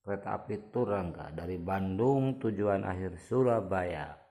kereta api Turangga dari Bandung tujuan akhir Surabaya.